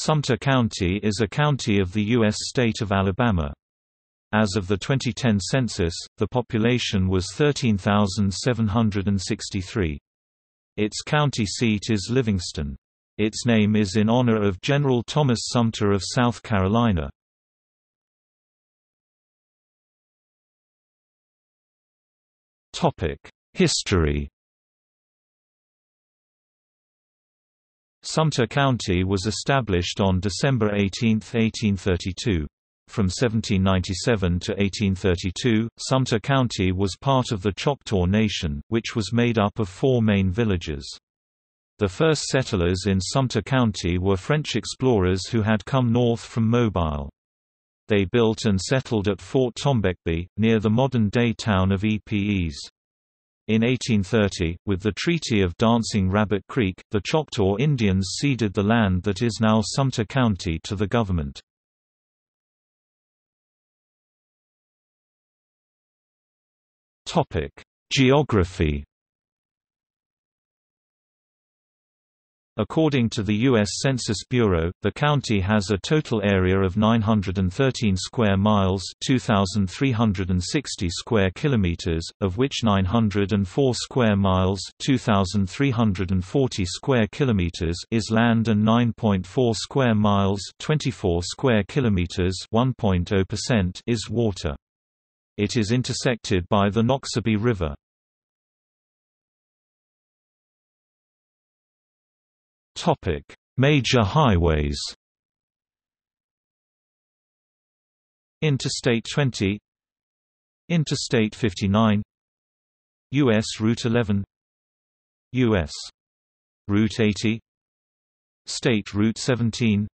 Sumter County is a county of the U.S. state of Alabama. As of the 2010 census, the population was 13,763. Its county seat is Livingston. Its name is in honor of General Thomas Sumter of South Carolina. History Sumter County was established on December 18, 1832. From 1797 to 1832, Sumter County was part of the Choctaw Nation, which was made up of four main villages. The first settlers in Sumter County were French explorers who had come north from Mobile. They built and settled at Fort Tombecbe, near the modern-day town of Epes. In 1830, with the Treaty of Dancing Rabbit Creek, the Choctaw Indians ceded the land that is now Sumter County to the government. Geography According to the U.S. Census Bureau, the county has a total area of 913 square miles 2,360 square kilometers, of which 904 square miles 2,340 square kilometers is land and 9.4 square miles 24 square kilometers 1.0% is water. It is intersected by the Noxubee River. Topic: Major highways. Interstate 20 Interstate 59 US Route 11 US Route 80 State Route 17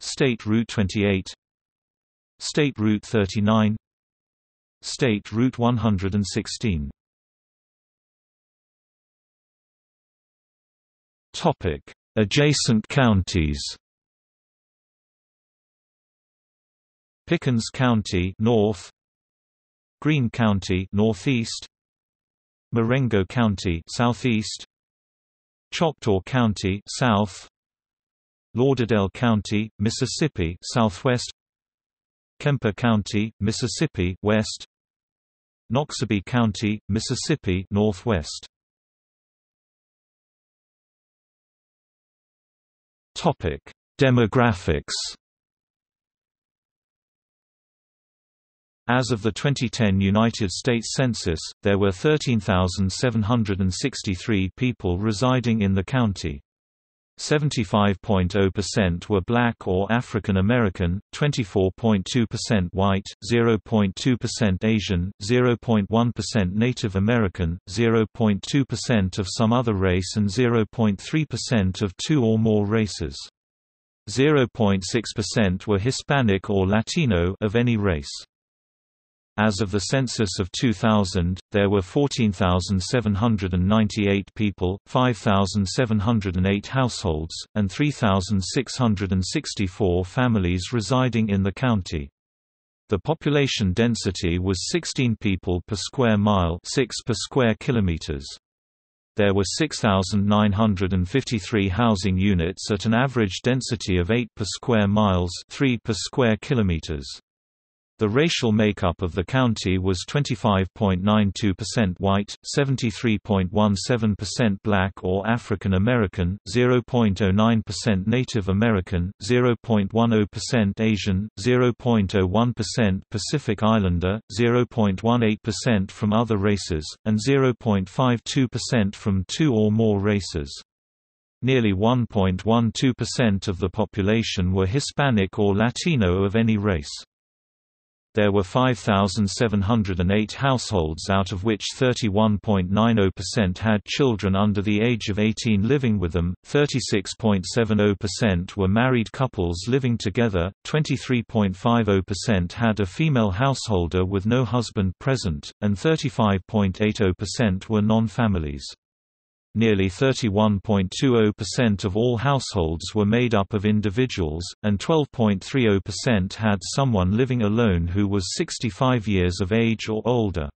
State Route 28 State Route 39 State Route 116 Topic: Adjacent counties. Pickens County north, Greene County northeast, Marengo County southeast, Choctaw County south, Lauderdale County, Mississippi southwest, Kemper County, Mississippi west, Noxubee County, Mississippi northwest. Topic: Demographics. As of the 2010 United States Census, there were 13,763 people residing in the county. 75.0% were black or African American, 24.2% white, 0.2% Asian, 0.1% Native American, 0.2% of some other race and 0.3% of two or more races. 0.6% were Hispanic or Latino of any race. As of the census of 2000, there were 14,798 people, 5,708 households, and 3,664 families residing in the county. The population density was 16 people per square mile 6 per square kilometers. There were 6,953 housing units at an average density of 8 per square miles 3 per square kilometers. The racial makeup of the county was 25.92% white, 73.17% black or African American, 0.09% Native American, 0.10% Asian, 0.01% Pacific Islander, 0.18% from other races, and 0.52% from two or more races. Nearly 1.12% of the population were Hispanic or Latino of any race. There were 5,708 households out of which 31.90% had children under the age of 18 living with them, 36.70% were married couples living together, 23.50% had a female householder with no husband present, and 35.80% were non-families. Nearly 31.20% of all households were made up of individuals, and 12.30% had someone living alone who was 65 years of age or older.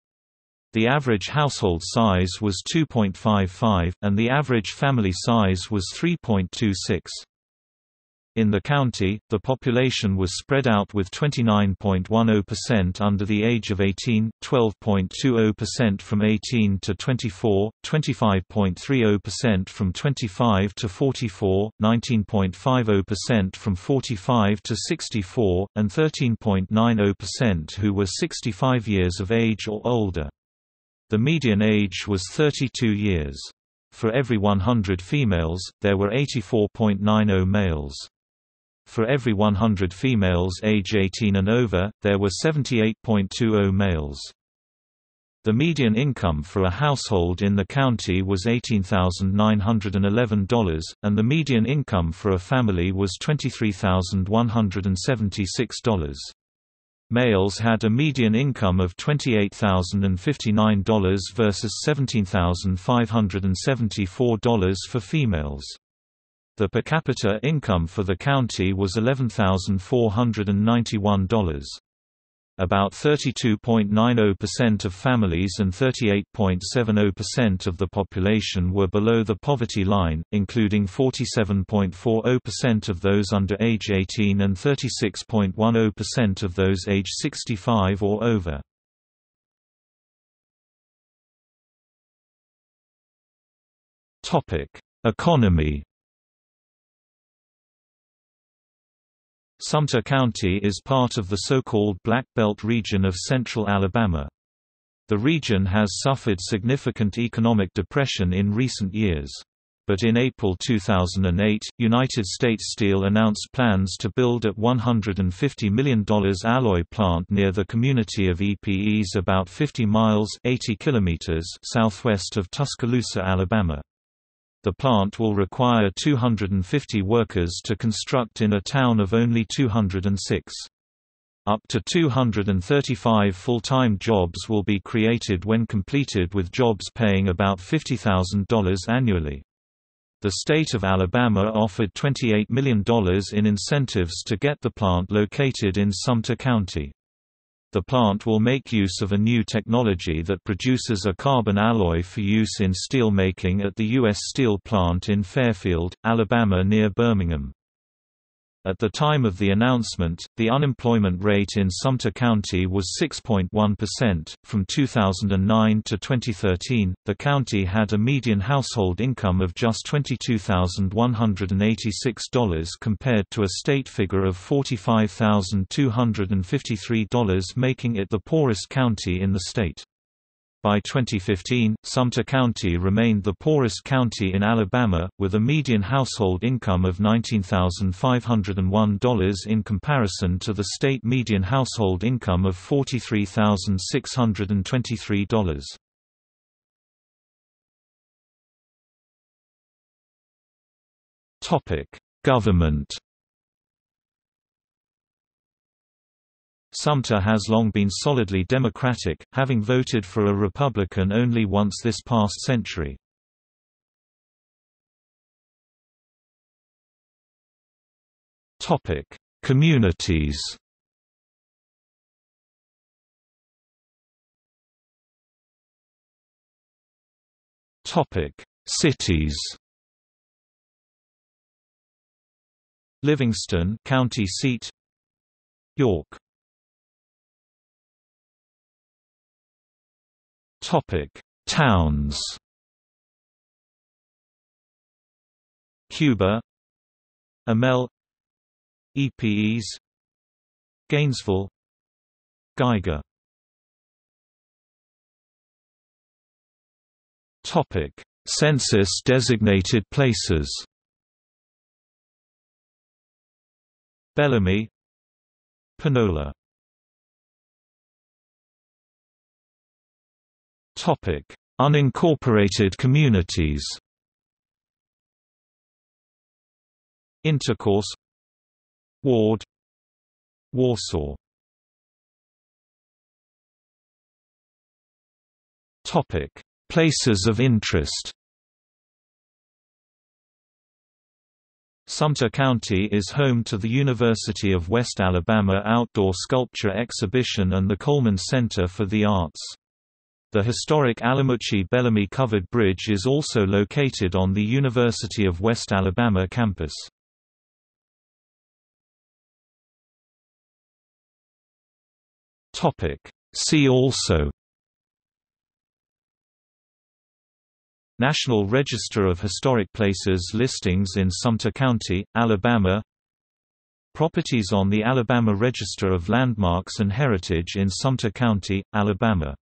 The average household size was 2.55, and the average family size was 3.26. In the county, the population was spread out with 29.10% under the age of 18, 12.20% from 18 to 24, 25.30% from 25 to 44, 19.50% from 45 to 64, and 13.90% who were 65 years of age or older. The median age was 32 years. For every 100 females, there were 84.90 males. For every 100 females age 18 and over, there were 78.20 males. The median income for a household in the county was $18,911, and the median income for a family was $23,176. Males had a median income of $28,059 versus $17,574 for females. The per capita income for the county was $11,491. About 32.90% of families and 38.70% of the population were below the poverty line, including 47.40% of those under age 18 and 36.10% of those age 65 or over. Economy Sumter County is part of the so-called Black Belt region of central Alabama. The region has suffered significant economic depression in recent years. But in April 2008, United States Steel announced plans to build a $150 million alloy plant near the community of Epes about 50 miles 80 kilometers southwest of Tuscaloosa, Alabama. The plant will require 250 workers to construct in a town of only 206. Up to 235 full-time jobs will be created when completed with jobs paying about $50,000 annually. The state of Alabama offered $28 million in incentives to get the plant located in Sumter County. The plant will make use of a new technology that produces a carbon alloy for use in steel making at the U.S. Steel plant in Fairfield, Alabama near Birmingham. At the time of the announcement, the unemployment rate in Sumter County was 6.1%. From 2009 to 2013, the county had a median household income of just $22,186 compared to a state figure of $45,253, making it the poorest county in the state. By 2015, Sumter County remained the poorest county in Alabama, with a median household income of $19,501 in comparison to the state median household income of $43,623. Government Sumter has long been solidly Democratic, having voted for a Republican only once this past century. Communities. Cities. Livingston county seat. York Topic: Towns. Cuba, Emelle, Epes, Gainesville, Geiger. Topic: Census designated places. Bellamy, Panola Topic: Unincorporated communities. Intercourse Ward Warsaw Topic: Places of interest. Sumter County is home to the University of West Alabama Outdoor Sculpture Exhibition and the Coleman Center for the Arts. The historic Alamuchee-Bellamy Covered Bridge is also located on the University of West Alabama campus. See also National Register of Historic Places listings in Sumter County, Alabama Properties on the Alabama Register of Landmarks and Heritage in Sumter County, Alabama